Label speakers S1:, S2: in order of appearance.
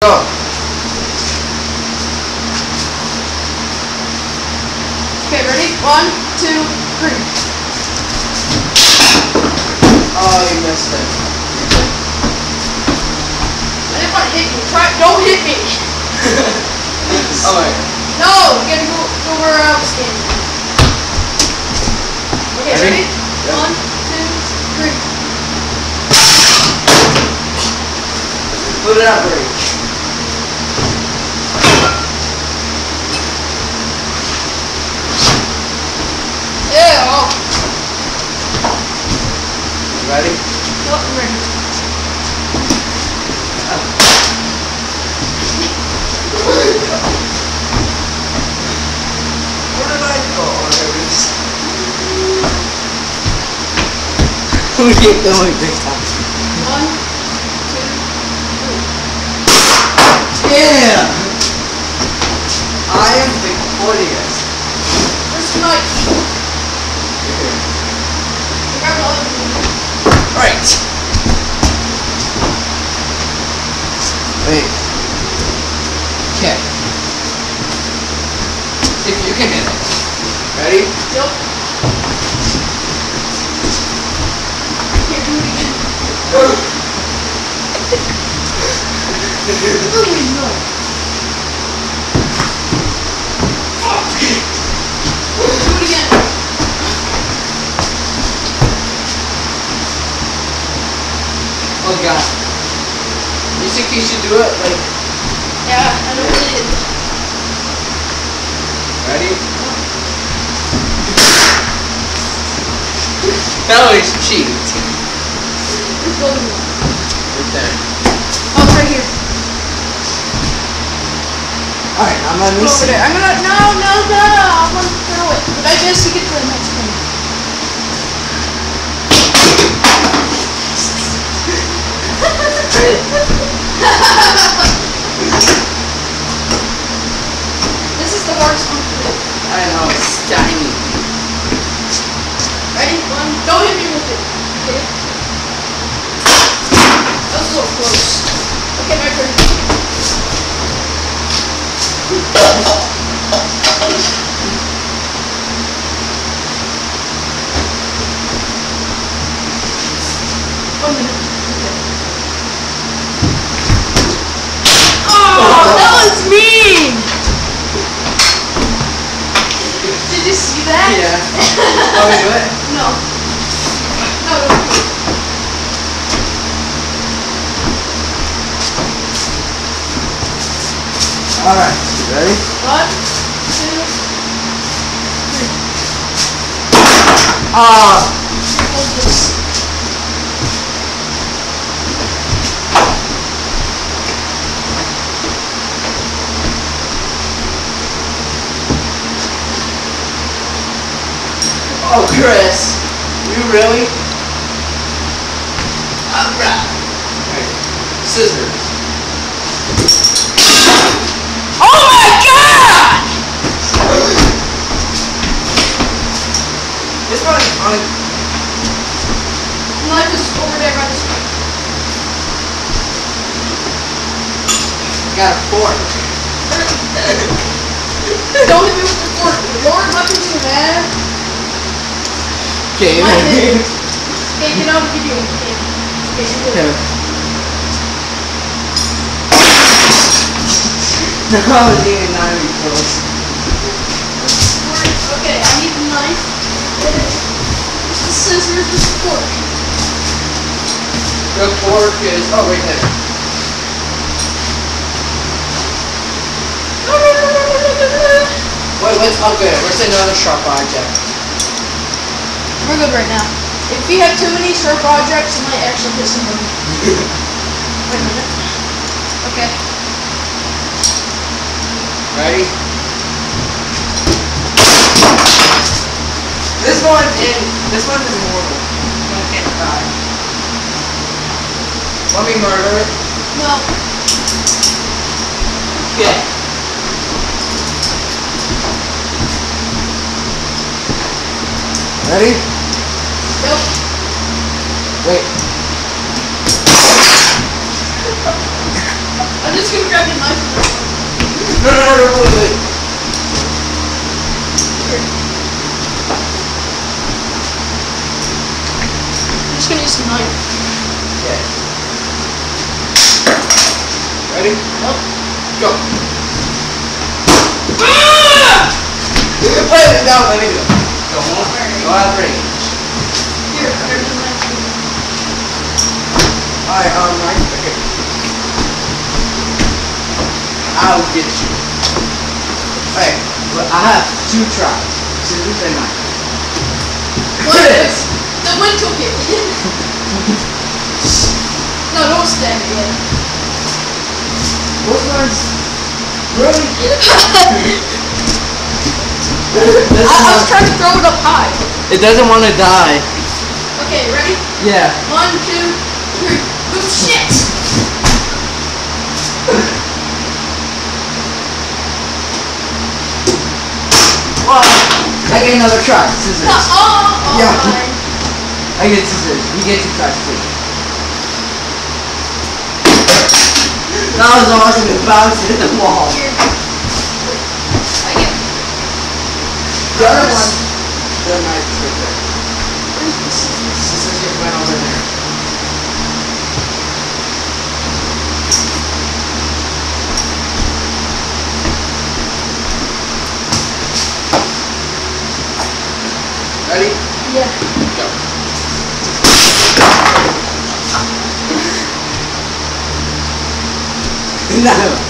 S1: Go.
S2: Okay, ready? One, two, three.
S1: Oh, you missed it.
S2: I didn't want to hit you. Try. Don't hit me.
S1: Alright.
S2: No, you gotta go, go where I was standing. Okay,
S1: Ready?
S2: ready?
S1: Yep.
S2: One, two, three.
S1: Put it up, Rach.
S2: Yeah. Oh.
S1: You ready?
S2: No, I'm ready.
S1: Where did I go? Oh, there it is. we keep going big time.
S2: One, two, three.
S1: Yeah! I am victorious.
S2: Where's the knife? Grab the other one.
S1: Right. Wait. Okay. If you can hit it. Ready?
S2: Yep. Can't do it again. Oh no. Do it.
S1: Oh god. You think you should do it like
S2: Yeah, I know what it is.
S1: ready? That was cheat.
S2: Where's the other one?
S1: Right there.
S2: Oh, it's right here.
S1: Alright, I'm gonna miss
S2: over
S1: it.
S2: there. I'm gonna. No, no, no. I'm gonna throw it. But I guess you get to the next one. This is the hardest one to do.
S1: I know, it's tiny.
S2: Ready? One. Don't hit me with it. Okay. That was a little close. Okay, my turn. One minute. Oh, that was mean! Did you see that?
S1: Yeah. Oh, wait, what?
S2: No. No, no.
S1: Alright, you ready?
S2: One, two, three.
S1: Ah!
S2: This.
S1: Oh, Chris! You really? Alright. Alright. Scissors.
S2: Oh my god!
S1: This one on
S2: Knife is over there by the spike.
S1: got a fork.
S2: Don't hit me with the fork. Lord, weapons you, man.
S1: Okay,
S2: Mine Okay, get out of video. Okay, okay you're good.
S1: Okay. No, was not even close.
S2: Scissors, it's the fork.
S1: The fork is, oh, right there. Wait, what's, okay, where's another sharp object?
S2: We're good right now. If you have too many sharp objects, you might actually hit somebody. Wait a minute. Okay.
S1: Ready? This one in this one is mortal. I can't die. Want me murder it?
S2: No.
S1: Okay. Ready?
S2: Nope.
S1: Wait.
S2: I just gonna grab your knife.
S1: No, no, no, no, wait, wait.
S2: I'm just gonna use the knife.
S1: Yeah. Ready?
S2: Nope.
S1: Go. Ah! Wait, no, let me go. Go on. Go out of range.
S2: Here, there's a knife.
S1: Alright, um, right, okay. I'll get you. Hey, but I have two tries. Scissors and knife.
S2: What is? The wind took it. no, don't stand again.
S1: Which one's really?
S2: I, I was trying to throw it up high.
S1: It doesn't want to die.
S2: Okay, ready?
S1: Yeah.
S2: One, two, three. Oh shit!
S1: What? I get another try. Scissors.
S2: No, oh, oh,
S1: Yeah.
S2: Fine.
S1: I get scissors. You get two tries too. That was awesome. It bounced in the wall.
S2: Here. I get.
S1: The other one. The knife is right there.
S2: Where's the scissors?
S1: Scissors just went over there. Ready?
S2: Yeah.
S1: Go. no.